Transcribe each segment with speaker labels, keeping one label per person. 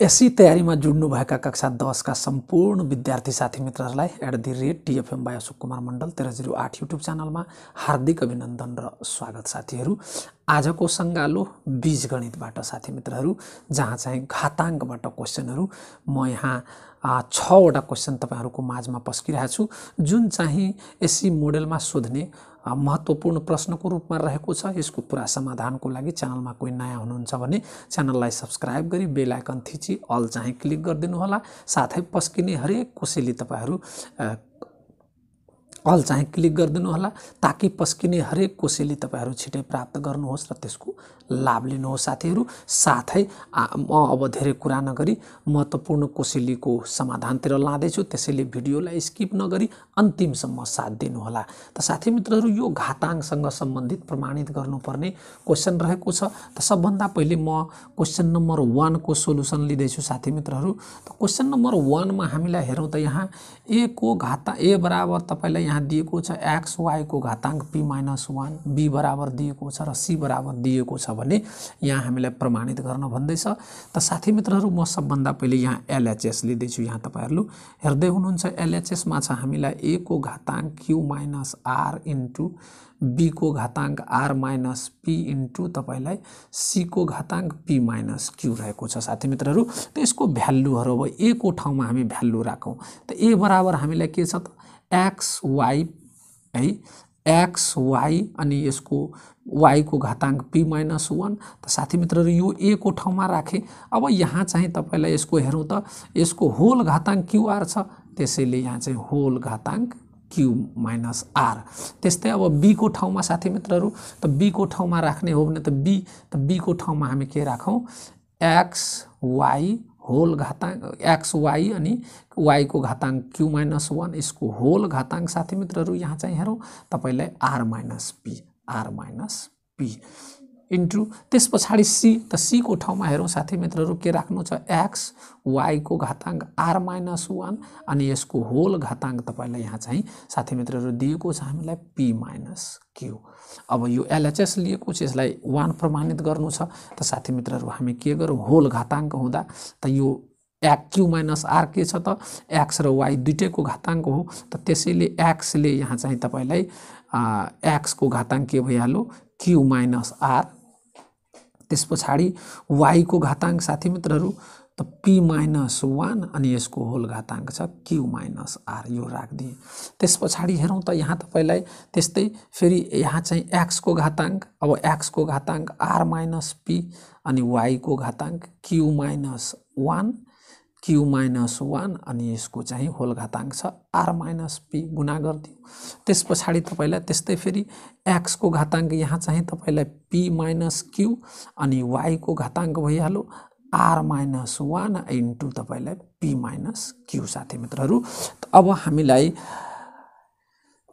Speaker 1: यसै तयारीमा जुड्नुभएका कक्षा दसका सम्पूर्ण विद्यार्थी साथी मित्रहरूलाई at the rate TFM by Ashok Kumar Mandal तेह्र जिरो आठ युट्युब च्यानलमा हार्दिक अभिनन्दन र स्वागत साथीहरू। आजको सङ्गालो बीजगणितबाट साथी मित्रहरू जहाँ चाहिँ घाताङ्कबाट क्वेसनहरू म यहाँ छवटा क्वेसन तपाईँहरूको माझमा पस्किरहेको छु जुन चाहिँ एससी मोडेलमा सोध्ने महत्त्वपूर्ण प्रश्नको रूपमा रहेको छ। यसको पुरा समाधानको लागि च्यानलमा कोही नयाँ हुनुहुन्छ भने च्यानललाई सब्सक्राइब गरी बेल आइकन थिची अल चाहिँ क्लिक गरिदिनु होला साथै पस्किने हरेक कोसेली तपाईँहरू अल चाहिँ क्लिक गरिदिनु होला ताकि पस्किने हरेक कोसेली तपाईँहरू छिटै प्राप्त गर्नुहोस् र त्यसको लाभ लिनुहोस्। साथीहरू साथै म अब धेरै कुरा नगरी महत्त्वपूर्ण कोसेलीको समाधानतिर लाँदैछु। त्यसैले भिडियोलाई स्किप नगरी अन्तिमसम्म साथ दिनुहोला त साथी मित्रहरू यो घाताङ्कसँग सम्बन्धित प्रमाणित गर्नुपर्ने क्वेसन रहेको छ। त सबभन्दा पहिले म क्वेसन नम्बर वानको सोल्युसन लिँदैछु साथी मित्रहरू। त क्वेसन नम्बर वानमा हामीलाई हेरौँ त यहाँ ए को घाता ए बराबर तपाईँलाई यहाँ दिएको छ एक्स वाईको घाताङ्क पी माइनस वान बी बराबर दिएको छ र सी बराबर दिएको छ भने यहाँ हामीलाई प्रमाणित गर्न भन्दैछ। त साथी मित्रहरू म सबभन्दा पहिले यहाँ एलएचएस लिँदैछु। यहाँ तपाईँहरू हेर्दै हुनुहुन्छ एलएचएसमा छ हामीलाई ए को घाताङ्क क्यु माइनस आर इन्टु बीको घाताङ्क आर माइनस पी इन्टु तपाईँलाई सीको घाताङ्क पी माइनस क्यु रहेको छ। साथी मित्रहरू त यसको भ्यालुहरू अब ए को ठाउँमा हामी भ्यालु राखौँ। त ए बराबर हामीलाई के छ त? एक्स वाई है? एक्स वाई अनि यसको वाईको घाताङ्क पी माइनस वान। त साथी मित्रहरू यो ए को ठाउँमा राखेँ। अब यहाँ चाहिँ तपाईँलाई यसको हेरौँ त यसको होल घाताङ्क क्युआर छ। त्यसैले यहाँ चाहिँ होल घाताङ्क क्यु माइनस आर त्यस्तै अब बीको ठाउँमा साथी मित्रहरू त बीको ठाउँमा राख्ने हो भने त बी त बीको ठाउँमा हामी के राखौँ? एक्स वाई होल घाताङ्क एक्स वाई अनि वाईको घाताङ्क क्यु माइनस वान यसको होल घाताङ्क साथी मित्रहरू यहाँ चाहिँ हेरौँ। तपाईँलाई r minus p r minus p into त्यस पछाडि सी त सीको ठाउँमा हेरौँ साथी मित्रहरू के राख्नु छ? एक्स वाईको घाताङ्क आर माइनस वान अनि यसको होल घाताङ्क तपाईँलाई यहाँ चाहिँ साथी मित्रहरू दिएको छ हामीलाई पी माइनस क्यु अब यो एलएचएस लिएको छ यसलाई वान प्रमाणित गर्नु छ। त साथी मित्रहरू हामी के गरौँ? होल घाताङ्क हुँदा त यो एक क्यु माइनस आर के छ त? एक्स र वाई दुइटैको घाताङ्क हो। त त्यसैले एक्सले यहाँ चाहिँ तपाईँलाई एक्सको घाताङ्क के भइहाल्यो? क्यु माइनस आर त्यस पछाडि वाईको घाताङ्क साथी मित्रहरू त पी माइनस वान अनि यसको होल घाताङ्क छ क्यु माइनस आर यो राखिदिएँ। त्यस पछाडि हेरौँ त यहाँ तपाईँलाई त्यस्तै फेरि यहाँ चाहिँ एक्सको घाताङ्क अब एक्सको घाताङ्क आर माइनस पी अनि वाईको घाताङ्क q minus one q minus one अनि यसको चाहिँ होल घाताङ्क छ। आर माइनस पी गुणा गरिदियो। त्यस पछाडि तपाईँलाई त्यस्तै फेरि एक्सको घाताङ्क यहाँ चाहिँ तपाईँलाई पी माइनस क्यु अनि वाईको घाताङ्क भइहाल्यो। आर माइनस वान इन्टु तपाईँलाई पी माइनस क्यु साथी मित्रहरू। अब हामीलाई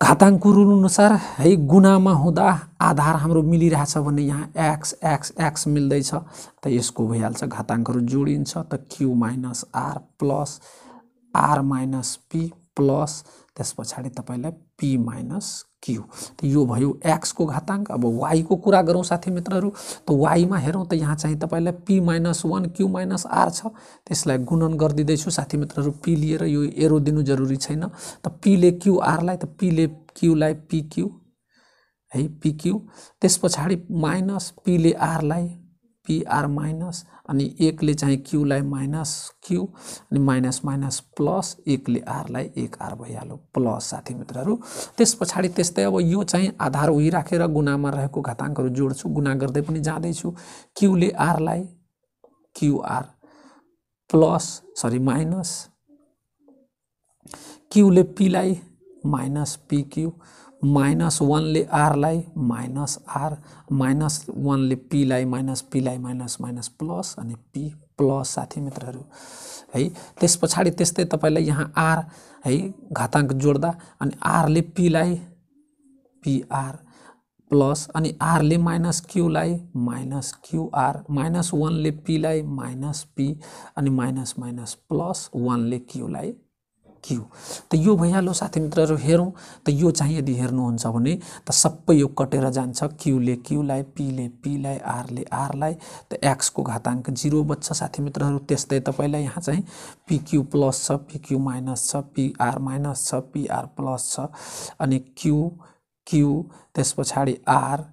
Speaker 1: घाताङ्क अनुसार है गुणामा हुँदा आधार हाम्रो मिलिरहेछ भने यहाँ एक्स एक्स एक्स मिल्दैछ त यसको भइहाल्छ घाताङ्कहरू जोडिन्छ त q minus r plus r minus p plus त्यस पछाडि तपाईँलाई पी माइनस क्यु यो भयो एक्सको घाताङ्क अब वाईको कुरा गरौँ साथी मित्रहरू त वाईमा हेरौँ त यहाँ चाहिँ तपाईँलाई p minus one q minus r छ। त्यसलाई गुणन गरिदिँदैछु साथी मित्रहरू पी लिएर यो एरो दिनु जरुरी छैन। त पीले क्युआरलाई त पीले क्युलाई पिक्यु है पिक्यु त्यस पछाडि माइनस पीले आरलाई पिआर माइनस अनि एकले चाहिँ क्युलाई माइनस क्यु अनि माइनस माइनस प्लस एकले आरलाई एक आर भइहाल्यो प्लस साथी मित्रहरू। त्यस पछाडि त्यस्तै अब यो चाहिँ आधार उही राखेर गुणामा रहेको घाताङ्कहरू जोड्छु गुणा गर्दै पनि जाँदैछु। क्युले आरलाई q r plus sorry minus. क्युले पीलाई माइनस पिक्यु माइनस वानले आरलाई माइनस आर माइनस वानले पीलाई माइनस पीलाई माइनस माइनस प्लस अनि पी प्लस साथी मित्रहरू। है त्यस पछाडि त्यस्तै तपाईँलाई यहाँ आर है घाताङ्क जोड्दा अनि आरले पीलाई पिआर प्लस अनि आरले माइनस क्युलाई माइनस क्युआर माइनस वानले पीलाई माइनस पी अनि माइनस माइनस प्लस वानले क्युलाई। क्यु त यो भइहाल्यो साथी मित्रहरू हेरौँ त यो चाहिँ यदि हेर्नुहुन्छ भने त सबै यो कटेर जान्छ। क्युले क्युलाई पीले पीलाई आरले आरलाई त एक्सको घाताङ्क जिरो बच्छ साथी मित्रहरू त्यस्तै तपाईँलाई यहाँ चाहिँ पिक्यु प्लस छ पिक्यु माइनस छ पिआर माइनस छ पिआर प्लस छ अनि क्यु क्यु त्यस पछाडि r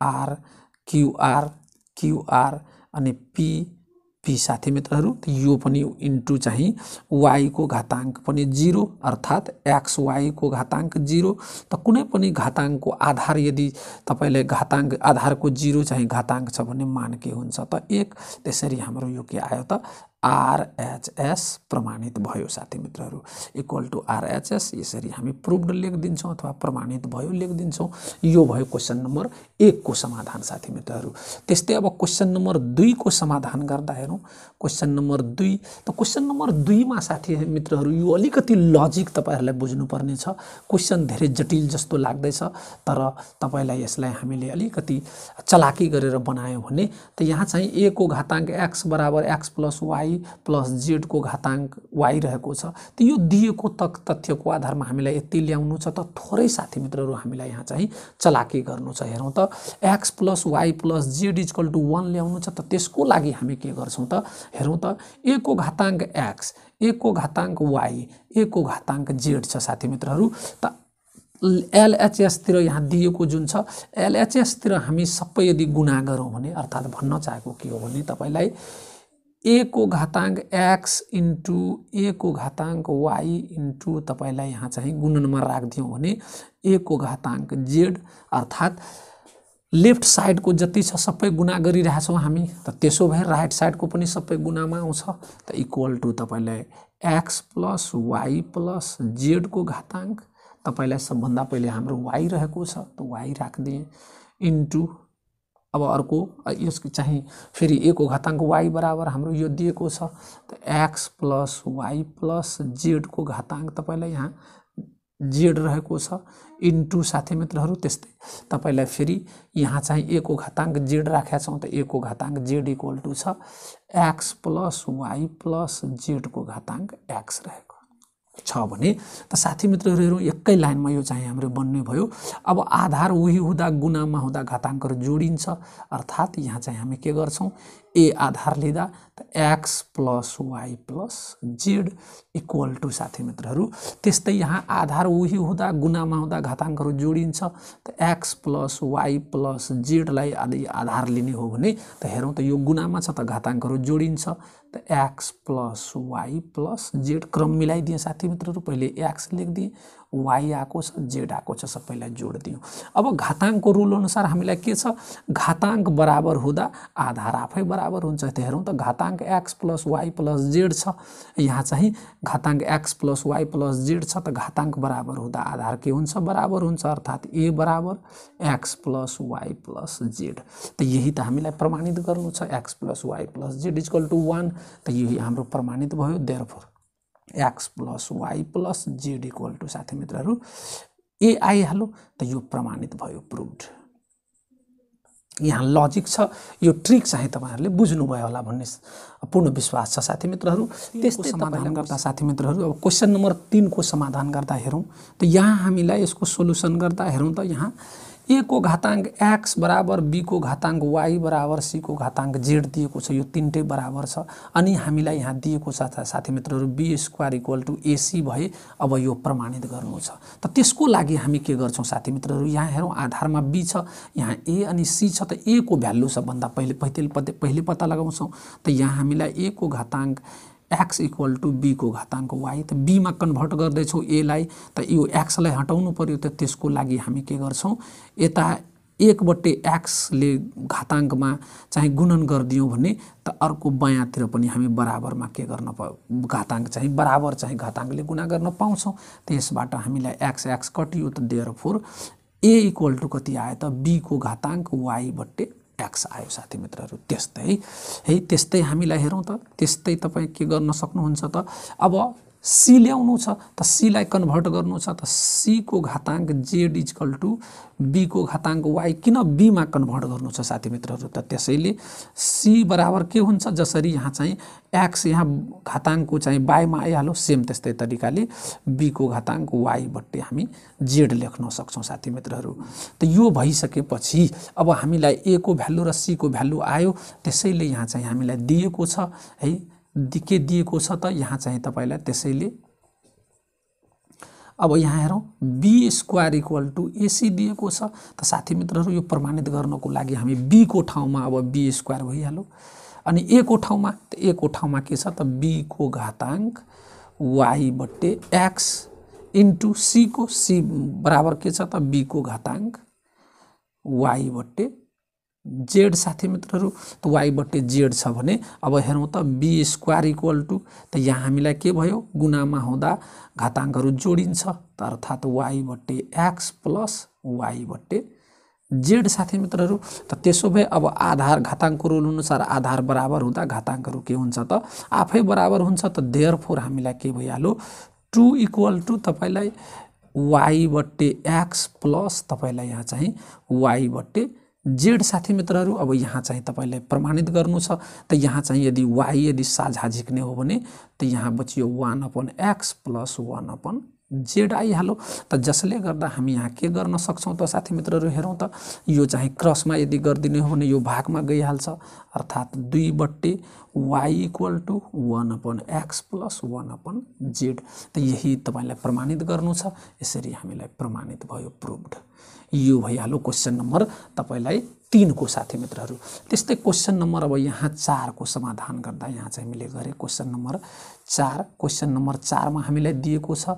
Speaker 1: r q r q r अनि पी पी साथी मित्रहरू यो पनि इन्टु चाहिँ वाईको घाताङ्क पनि जिरो अर्थात् एक्स वाईको घाताङ्क जिरो। त कुनै पनि घाताङ्कको आधार यदि तपाईँले घाताङ्क आधारको जिरो चाहिँ घाताङ्क छ भने मान के हुन्छ। त एक त्यसरी हाम्रो यो के आयो त आरएचएस प्रमाणित भयो साथी मित्रहरू। इक्वल टु आरएचएस यसरी हामी प्रुभड लेखिदिन्छौँ अथवा प्रमाणित भयो लेखिदिन्छौँ। यो भयो क्वेसन नम्बर एकको समाधान साथी मित्रहरू। त्यस्तै अब क्वेसन नम्बर दुईको समाधान गर्दा हेरौँ। क्वेसन नम्बर दुई त क्वेसन नम्बर दुईमा साथी मित्रहरू यो अलिकति लजिक तपाईँहरूलाई बुझ्नुपर्ने छ। क्वेसन धेरै जटिल जस्तो लाग्दैछ तर तपाईँलाई यसलाई हामीले अलिकति चलाकी गरेर बनायौँ भने त यहाँ चाहिँ ए को घाताङ्क एक्स बराबर x plus y y plus जेडको घाताङ्क वाई रहेको छ। त यो दिएको तक तथ्यको आधारमा हामीलाई यति ल्याउनु छ त थोरै साथी मित्रहरू हामीलाई यहाँ चाहिँ चलाकी गर्नु छ। हेरौँ त x plus y plus z equal to one ल्याउनु छ त त्यसको लागि हामी के गर्छौँ त? हेरौँ त ए को घाताङ्क एक्स ए को घाताङ्क वाई को घाताङ्क जेड छ साथी मित्रहरू। त एलएचएसतिर यहाँ दिएको जुन छ एलएचएसतिर हामी सबै यदि गुणा गरौँ भने अर्थात् भन्न चाहेको के हो भने तपाईँलाई ए को घाताङ्क एक्स इन्टु ए को घाताङ्क वाइ इन्टु तपाईँलाई यहाँ चाहिँ गुणनमा राखिदिउँ भने ए को घाताङ्क जेड अर्थात् लेफ्ट साइडको जति छ सबै गुणा गरिरहेछौँ हामी त त्यसो भए राइट साइडको पनि सबै गुणामा आउँछ। त इक्वल टु तपाईँलाई एक्स प्लस वाइ प्लस जेडको घाताङ्क तपाईँलाई सबभन्दा पहिले हाम्रो वाइ रहेको छ त वाइ राखिदिएँ। इन्टु अब अर्को यसको चाहिँ फेरि एको घाताङ्क वाइ बराबर हाम्रो यो दिएको छ। त एक्स प्लस वाइ प्लस जेडको घाताङ्क तपाईँलाई यहाँ जेड रहेको छ। इन्टु साथी मित्रहरू त्यस्तै। तपाईँलाई फेरि यहाँ चाहिँ एको घाताङ्क जेड राखेका छौँ त एको घाताङ्क जेड इक्वल टु छ। एक्स प्लस वाइ प्लस जेडको घाताङ्क एक्स रहेको। छ भने त साथी मित्रहरू एकै लाइनमा यो चाहिँ हाम्रो बन्ने भयो। अब आधार उही हुँदा गुनामा हुँदा घाताङ्कहरू जोडिन्छ। अर्थात् यहाँ चाहिँ हामी के गर्छौँ? ए आधार लिँदा त x plus y plus z equal to साथी मित्रहरू। त्यस्तै यहाँ आधार उही हुँदा गुनामा हुँदा घाताङ्कहरू जोडिन्छ। त एक्स प्लस वाइ प्लस जेडलाई आधार लिने हो भने त हेरौँ त यो गुनामा छ त घाताङ्कहरू जोडिन्छ। त x plus y plus z क्रम मिलाइदिएँ साथी मित्रहरू पहिले एक्स लेखिदिएँ। वाइ आएको छ जेड आएको छ सबैलाई जोड दियौँ अब घाताङ्कको रुल अनुसार हामीलाई के छ? घाताङ्क बराबर हुँदा आधार आफै बराबर हुन्छ। त्यो हेरौँ त घाताङ्क x plus y plus z छ। यहाँ चाहिँ घाताङ्क x plus y plus z छ त घाताङ्क बराबर हुँदा आधार के हुन्छ? बराबर हुन्छ अर्थात् ए बराबर x plus y plus z त यही त हामीलाई प्रमाणित गर्नु छ। X plus y plus z equal to one त यही हाम्रो प्रमाणित भयो। Therefore x plus y plus z equal to साथी मित्रहरू ए आइहाल्यो त यो प्रमाणित भयो प्रुभड यहाँ लजिक छ यो ट्रिक चाहिँ तपाईँहरूले बुझ्नुभयो होला भन्ने पूर्ण विश्वास छ साथी मित्रहरू। त्यस्तै समाधान गर्दा साथी मित्रहरू अब क्वेसन नम्बर तिनको समाधान गर्दा हेरौँ। त यहाँ हामीलाई यसको सोल्युसन गर्दा हेरौँ त यहाँ ए को घाताङ्क एक्स बराबर बीको घाताङ्क वाइ बराबर सीको घाताङ्क जेड दिएको छ यो तिनटै बराबर छ। अनि हामीलाई यहाँ दिएको छ साथी मित्रहरू b square equal to a c भए अब यो प्रमाणित गर्नु छ। त त्यसको लागि हामी के गर्छौँ साथी मित्रहरू? यहाँ हेरौँ आधारमा बी छ यहाँ ए अनि सी छ त ए को भ्यालु सबभन्दा पहिले पहिले पहिले पत्ता लगाउँछौँ। त यहाँ हामीलाई ए को घाताङ्क एक्स इक्वल टु बीको घाताङ्क वाइ त बीमा कन्भर्ट गर्दैछौँ एलाई त यो एक्सलाई हटाउनु पऱ्यो त त्यसको लागि हामी के गर्छौँ? यता एक बट्टे एक्सले घाताङ्कमा चाहिँ गुणन गरिदियौँ भने त अर्को बयाँतिर पनि हामी बराबरमा के गर्न प घाताङ्क चाहिँ बराबर चाहिँ घाताङ्कले गुणा गर्न पाउँछौँ। त्यसबाट हामीलाई एक्स एक्स कटियो त therefore A equal to कति आयो त बीको घाताङ्क वाइ बट्टे ट्याक्स आयो साथी मित्रहरू। त्यस्तै है त्यस्तै हामीलाई हेरौँ त त्यस्तै तपाईँ के गर्न सक्नुहुन्छ त? अब सी ल्याउनु छ त सीलाई कन्भर्ट गर्नु छ त सीको घाताङ्क जेड इजकल टु बीको घाताङ्क वाइ किन बीमा कन्भर्ट गर्नु छ साथी मित्रहरू? त त्यसैले सी बराबर के हुन्छ? जसरी यहाँ चाहिँ एक्स यहाँ घाताङ्कको चाहिँ बाईमा आइहाल्यो सेम त्यस्तै तरिकाले बीको घाताङ्क बट्टे हामी जेड लेख्न सक्छौँ साथी मित्रहरू। त यो भइसकेपछि अब हामीलाई ए को भ्यालु र सीको भ्यालु आयो त्यसैले यहाँ चाहिँ हामीलाई दिएको छ है। के दिएको छ त यहाँ चाहिँ तपाईँलाई त्यसैले। अब यहाँ हेरौँ b square equal to a c दिएको छ। त साथी मित्रहरू यो प्रमाणित गर्नको लागि हामी बीको ठाउँमा अब बी स्क्वायर भइहाल्यो। अनि ए को ठाउँमा त ए को ठाउँमा के छ त? बीको घाताङ्क वाइ बट्टे एक्स इन्टु सीको सी बराबर के छ त? बीको घाताङ्क वाइ बट्टे जेड साथी मित्रहरू त वाइ बट्टे जेड छ भने अब हेरौँ त बी स्क्वायर इक्वल टु त यहाँ हामीलाई के भयो? गुनामा हुँदा घाताङ्कहरू जोडिन्छ अर्थात् वाइ बट्टे एक्स प्लस वाइ बट्टे जेड साथी मित्रहरू। त त्यसो भए अब आधार घाताङ्कको रुल अनुसार आधार बराबर हुँदा घाताङ्कहरू के हुन्छ त? आफै बराबर हुन्छ त देयर फोर हामीलाई के भइहाल्यो? टु इक्वल टु तपाईँलाई वाइ बट्टे एक्स प्लस तपाईँलाई यहाँ चाहिँ वाइ बट्टे जेड साथी मित्रहरू अब यहाँ चाहिँ तपाईँलाई प्रमाणित गर्नु छ। त यहाँ चाहिँ यदि वाइ यदि साझा झिक्ने हो भने त यहाँ बचियो one upon x plus one upon z आइहाल्यो। त जसले गर्दा हामी यहाँ के गर्न सक्छौँ त साथी मित्रहरू हेरौँ त यो चाहिँ क्रसमा यदि गरिदिने हो भने यो भागमा गइहाल्छ। अर्थात् दुई बट्टे y equal to one upon x plus one upon z त यही तपाईँलाई प्रमाणित गर्नु छ। यसरी हामीलाई प्रमाणित भयो प्रुभड यो भइहाल्यो क्वेसन नम्बर तपाईँलाई तिनको साथी मित्रहरू। त्यस्तै क्वेसन नम्बर अब यहाँ चारको समाधान गर्दा यहाँ चाहिँ हामीले गरेँ क्वेसन नम्बर चार। क्वेसन नम्बर चारमा हामीलाई दिएको छ।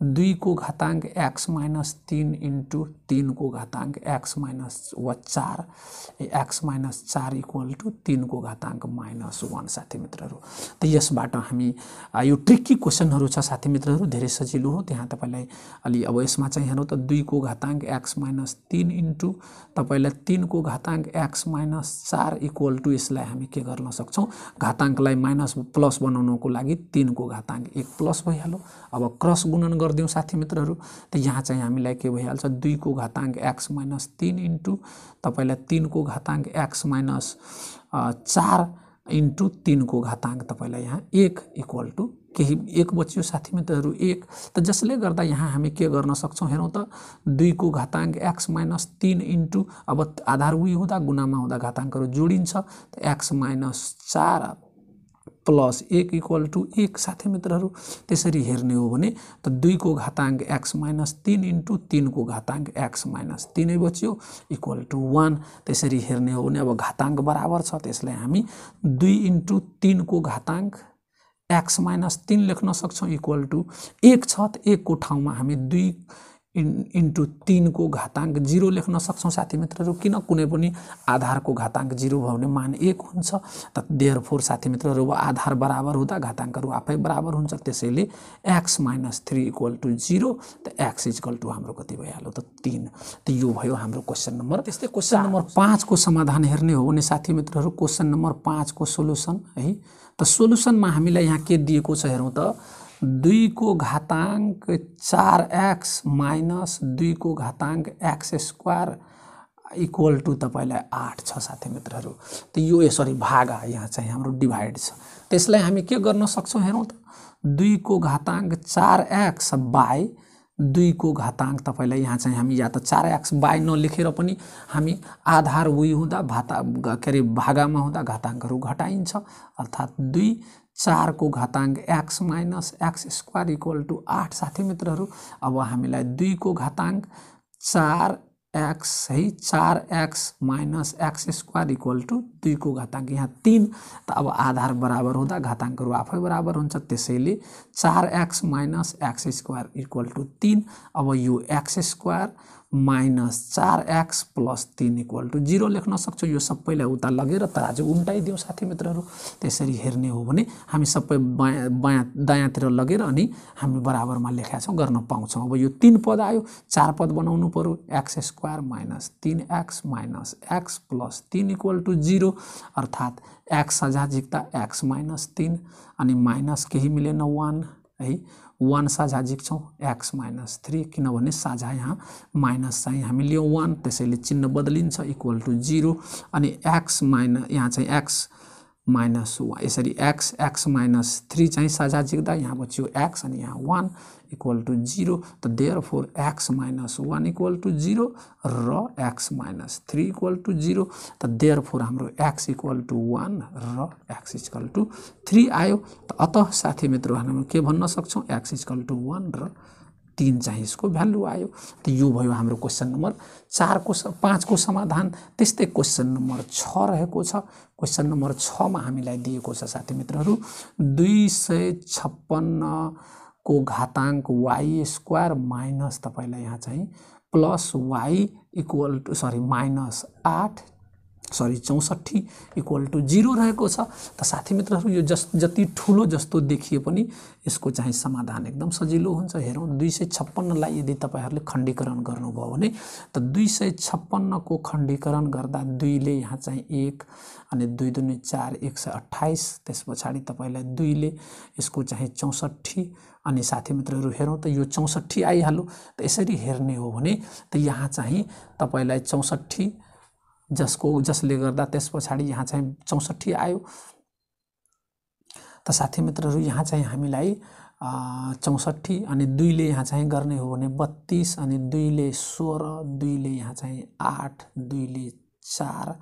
Speaker 1: दुईको घाताङ्क एक्स माइनस तिन इन्टु तिनको घाताङ्क एक्स माइनस वा चार। एक्स माइनस चार इक्वल टु तिनको घाताङ्क माइनस वान साथी मित्रहरू। त यसबाट हामी यो ट्रिकी क्वेसनहरू छ साथी मित्रहरू धेरै सजिलो हो। त्यहाँ तपाईँलाई अलि अब यसमा चाहिँ हेर्नु त दुईको घाताङ्क एक्स माइनस तिन इन्टु तपाईँलाई तिनको घाताङ्क एक्स माइनस चार इक्वल टु यसलाई हामी के गर्न सक्छौँ? घाताङ्कलाई माइनस प्लस बनाउनको लागि तिनको घाताङ्क एक प्लस भइहाल्यो। अब क्रस गुणन गरिदिउँ साथी मित्रहरू। त यहाँ चाहिँ हामीलाई के भइहाल्छ दुईको घाताङ्क एक्स माइनस तिन इन्टु तपाईँलाई तिनको घाताङ्क एक्स माइनस चार इन्टु तिनको घाताङ्क तपाईँलाई यहाँ एक इक्वल टु केही एक बच्यो साथी मित्रहरू एक। त जसले गर्दा यहाँ हामी के गर्न सक्छौँ? हेरौँ त दुईको घाताङ्क एक्स माइनस तिन इन्टु अब आधार उही हुँदा गुनामा हुँदा घाताङ्कहरू जोडिन्छ। एक्स माइनस चार प्लस एक इक्वल टु एक साथी मित्रहरू। त्यसरी हेर्ने हो भने त दुईको घाताङ्क एक्स माइनस तिन इन्टु तिनको घाताङ्क एक्स माइनस तिनै बच्यो इक्वल टु वान। त्यसरी हेर्ने हो भने अब घाताङ्क बराबर छ त्यसलाई हामी दुई इन्टु तिनको घाताङ्क एक्स माइनस तिन लेख्न सक्छौँ इक्वल टु एक छ त एकको ठाउँमा हामी दुई इन इन्टु तिनको घाताङ्क जिरो लेख्न सक्छौँ साथी मित्रहरू किन कुनै पनि आधारको घाताङ्क जिरो भयो भने मान एक हुन्छ? त देयर फोर साथी मित्रहरू आधार बराबर हुँदा घाताङ्कहरू आफै बराबर हुन्छ। त्यसैले x minus three equal to zero त एक्स इजकल टु हाम्रो कति भइहाल्यो त तिन। त यो भयो हाम्रो क्वेसन नम्बर त्यस्तै क्वेसन नम्बर पाँचको समाधान हेर्ने हो भने साथी मित्रहरू क्वेसन नम्बर पाँचको सोल्युसन है? त सोल्युसनमा हामीलाई यहाँ के दिएको छ हेरौँ त। दुईको घाताङ्क चार एक्स माइनस दुईको घाताङ्क एक्स स्क्वायर इक्वल टु तपाईँलाई आठ छ साथी मित्रहरू। त यो सरी भागा यहाँ चाहिँ हाम्रो डिभाइड छ। त्यसलाई हामी के गर्न सक्छौँ हेरौँ त? दुईको घाताङ्क चार एक्स बाई दुईको घाताङ्क तपाईँलाई यहाँ चाहिँ हामी या त चार एक्स बाई नलेखेर पनि हामी आधार उही हुँदा भाता के अरे भागामा हुँदा घाताङ्कहरू घटाइन्छ। अर्थात् दुई चारको घाताङ्क x minus x square equal to आठ। साथी मित्रहरू अब हामीलाई दुईको घाताङ्क चार एक्स है चार x minus x square equal to दुईको घाताङ्क। यहाँ तिन त अब आधार बराबर हुँदा घाताङ्कहरू आफै बराबर हुन्छ। त्यसैले चार x minus x square equal to तिन। अब यो एक्स स्क्वायर माइनस चार एक्स प्लस तिन इक्वल टु जिरो लेख्न सक्छौँ। यो सबैलाई उता लगेर तराजु उल्टाइदिउँ साथी मित्रहरू। त्यसरी हेर्ने हो भने हामी सबै बायाँ बायाँ दायाँतिर लगेर अनि हामी बराबरमा लेखेका छौँ गर्न पाउँछौँ। अब यो तिन पद आयो। चार पद बनाउनु पऱ्यो एक्स स्क्वायर माइनस तिन एक्स माइनस एक्स प्लस तिन इक्वल टु जिरो। अर्थात् एक्स सझा झिक्दा एक्स माइनस तिन अनि माइनस केही मिलेन वान। है। वान साझा झिक्छौँ एक्स माइनस थ्री किनभने साझा यहाँ माइनस चाहिँ हामी लियौँ वान त्यसैले चिन्ह बदलिन्छ इक्वल टु जिरो अनि एक्स माइनस यहाँ चाहिँ एक्स माइनस वान यसरी एक्स एक्स माइनस थ्री चाहिँ साझा झिक्दा यहाँ बच्यो एक्स अनि यहाँ वान इक्वल टु जिरो त therefore x minus one equal to zero र x minus three equal to zero त देयर फोर हाम्रो एक्स इक्वल टु वान र एक्स इक्वल टु थ्री आयो। त अत साथी मित्रहरू हामी के भन्न सक्छौँ? एक्स इक्वल टु वान र तिन चाहिँ यसको भ्यालु आयो। त यो भयो हाम्रो क्वेसन नम्बर चारको पाँचको समाधान। त्यस्तै क्वेसन नम्बर छ रहेको छ। क्वेसन नम्बर छमा हामीलाई दिएको छ साथी मित्रहरू दुई सय छप्पन्नको घाताङ्क वाइ स्क्वायर माइनस तपाईँलाई यहाँ चाहिँ plus y equal to sorry minus आठ सरी चौसठी इक्वल टु जिरो रहेको छ। त साथी मित्रहरू यो जस जति ठुलो जस्तो देखिए पनि यसको चाहिँ समाधान एकदम सजिलो हुन्छ। हेरौँ दुई सय छप्पन्नलाई यदि तपाईँहरूले खण्डीकरण गर्नुभयो भने त दुई सय छप्पन्नको खण्डीकरण गर्दा दुईले यहाँ चाहिँ एक अनि दुई दुई चार एक सय अठाइस त्यस पछाडि तपाईँलाई दुईले यसको चाहिँ चौसठी अनि साथी मित्रहरू हेरौँ त यो चौसठी आइहाल्यो। त यसरी हेर्ने हो भने त यहाँ चाहिँ तपाईँलाई चौसठी जसको जसले गर्दा त्यस पछाडि यहाँ चाहिँ चौसठी आयो। त साथी मित्रहरू यहाँ चाहिँ हामीलाई चौसठी अनि दुईले यहाँ चाहिँ गर्ने हो भने बत्तिस अनि दुईले सोह्र दुईले यहाँ चाहिँ आठ दुईले चार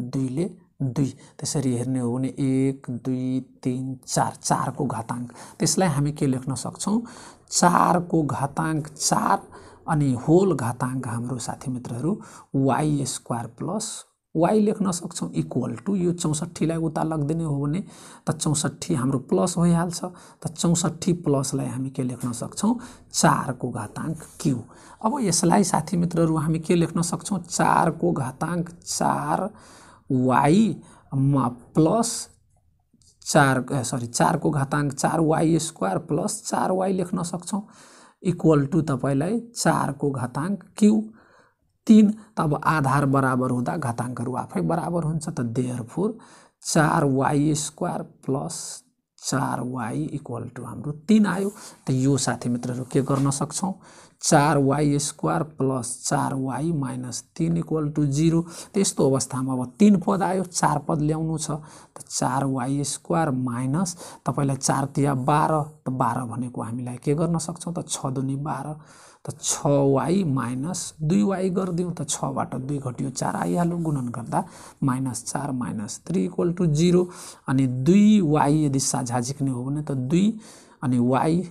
Speaker 1: दुईले दुई। त्यसरी हेर्ने हो भने एक दुई तिन चार चारको घाताङ्क। त्यसलाई हामी के लेख्न सक्छौँ? चारको घाताङ्क चार अनि होल घाताङ्क हाम्रो साथी मित्रहरू वाइ स्क्वायर प्लस वाइ लेख्न सक्छौँ इक्वल टु यो चौसठीलाई उता लगिदिने हो भने त चौसठी हाम्रो प्लस भइहाल्छ। त चौसठी प्लसलाई हामी के लेख्न सक्छौँ? चारको घाताङ्क क्यु अब यसलाई साथी मित्रहरू हामी के लेख्न सक्छौँ? चारको घाताङ्क चार वाइ प्लस चार सरी चारको घाताङ्क चार वाइ स्क्वायर प्लस चार वाइ लेख्न सक्छौँ। इक्वल टु तपाईँलाई चारको घाताङ्क क्यु। तिन त अब आधार बराबर हुँदा घाताङ्कहरू आफै बराबर हुन्छ त देयर फोर चार वाइ स्क्वायर प्लस चार वाइ इक्वल टु हाम्रो तिन आयो। त यो साथी मित्रहरू के गर्न सक्छौँ? चार वाइ स्क्वायर प्लस चार वाइ माइनस तिन इक्वल टु जिरो। त्यस्तो अवस्थामा अब तिन पद आयो चार पद ल्याउनु छ। त चार वाइ स्क्वायर माइनस तपाईँलाई चार तिया बाह्र त बाह्र भनेको हामीलाई के गर्न सक्छौँ? त छ दुनी बाह्र। त छ वाइ माइनस दुई वाइ गरिदिउँ त छबाट दुई घटियो चार आइहाल्यो। गुणन गर्दा माइनस चार minus three equal to zero. अनि दुई वाइ यदि साझा झिक्ने हो भने त दुई अनि वाइ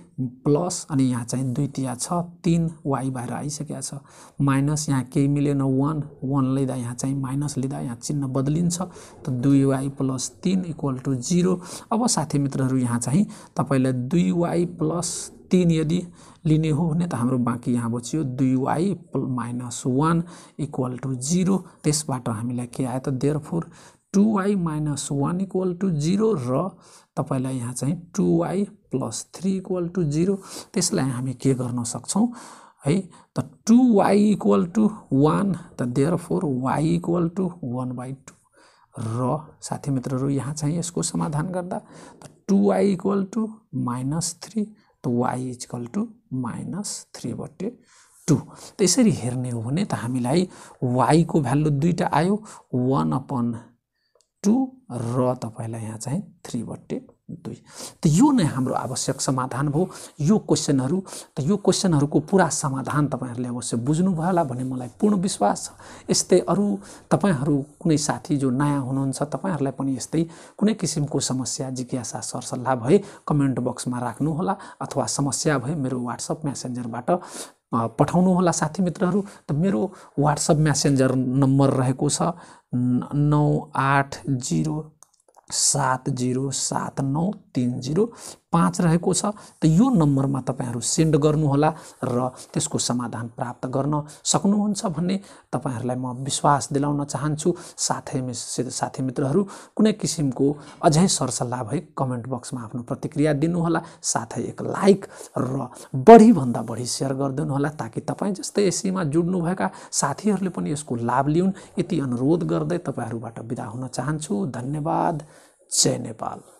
Speaker 1: प्लस अनि यहाँ चाहिँ दुई तिया छ तिन वाइ बाहिर आइसकेको छ। माइनस यहाँ केही मिलेन वान वान लिँदा यहाँ चाहिँ माइनस लिँदा यहाँ चिन्ह बदलिन्छ। त दुई वाइ प्लस तिन इक्वल टु जिरो अब साथी मित्रहरू यहाँ चाहिँ तपाईँलाई दुई वाइ प्लस तिन यदि लिने हो भने त हाम्रो बाँकी यहाँ बच्यो। दुई y minus one equal to zero त्यसबाट हामीलाई के आयो त therefore two y minus one equal to zero र तपाईँलाई यहाँ चाहिँ two y plus three equal to zero त्यसलाई हामी के गर्न सक्छौँ? है त two y equal to one त therefore y equal to one by two र साथी मित्रहरू यहाँ चाहिँ यसको समाधान गर्दा त two y equal to minus three त y equal to minus three बटे टू। त्यसरी हेर्ने हो भने त हामीलाई वाइको भ्यालु दुईवटा आयो। वान अपन टू र तपाईँलाई यहाँ चाहिँ थ्री बट्टे दुई। त यो नै हाम्रो आवश्यक समाधान भयो यो क्वेसनहरू त यो क्वेसनहरूको पुरा समाधान तपाईँहरूले अवश्य बुझ्नुभयो होला भन्ने मलाई पूर्ण विश्वास छ। यस्तै अरू तपाईँहरू कुनै साथी जो नयाँ हुनुहुन्छ तपाईँहरूलाई पनि यस्तै कुनै किसिमको समस्या जिज्ञासा सरसल्लाह भए कमेन्ट बक्समा राख्नुहोला अथवा समस्या भए मेरो वाट्सएप मेसेन्जरबाट पठाउनुहोला साथी मित्रहरू। त मेरो वाट्सएप म्यासेन्जर नम्बर रहेको छ नौ आठ जिरो सात जिरो सात नौ तिन जिरो। पाँच रहेको छ त यो नम्बरमा तपाईँहरू सेन्ड गर्नुहोला र त्यसको समाधान प्राप्त गर्न सक्नुहुन्छ भन्ने तपाईँहरूलाई म विश्वास दिलाउन चाहन्छु। साथै साथी मित्रहरू कुनै किसिमको अझै सरसल्लाह भए कमेन्ट बक्समा आफ्नो प्रतिक्रिया दिनुहोला साथै एक लाइक र बढीभन्दा बढी सेयर गरिदिनुहोला ताकि तपाईँ जस्तै एसीमा जुड्नुभएका साथीहरूले पनि यसको लाभ लिउन्। यति अनुरोध गर्दै तपाईँहरूबाट बिदा हुन चाहन्छु। धन्यवाद। जय नेपाल।